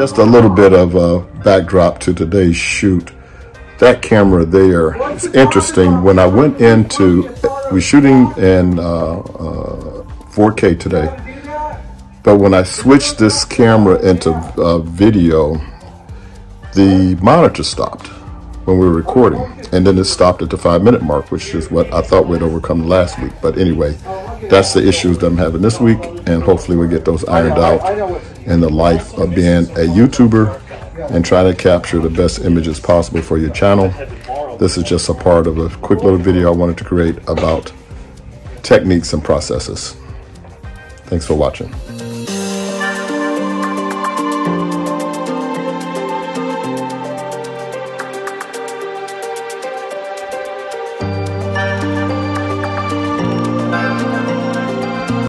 Just a little bit of a backdrop to today's shoot. That camera there is interesting. When I went into, we're shooting in uh, uh, 4K today, but when I switched this camera into uh, video, the monitor stopped when we were recording. And then it stopped at the five minute mark, which is what I thought we'd overcome last week. But anyway, that's the issues that I'm having this week. And hopefully we get those ironed out in the life of being a YouTuber and trying to capture the best images possible for your channel. This is just a part of a quick little video I wanted to create about techniques and processes. Thanks for watching.